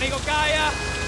你个街啊。